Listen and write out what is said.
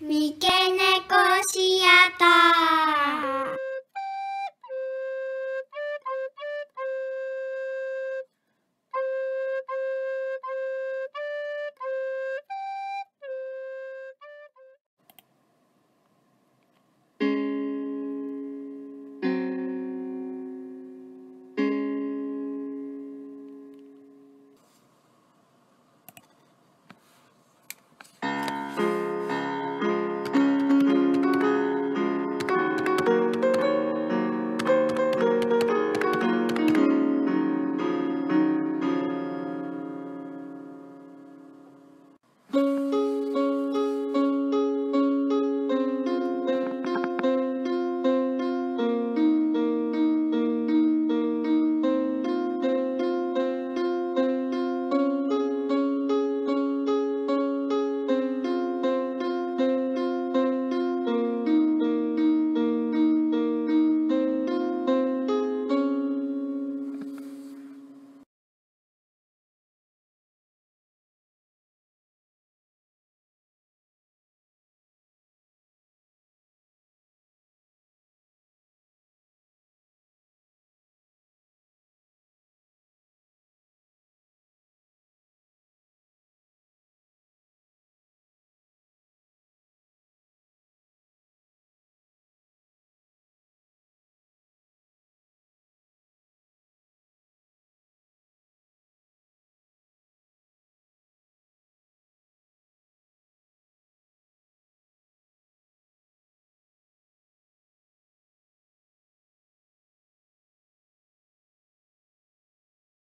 三毛猫シアター。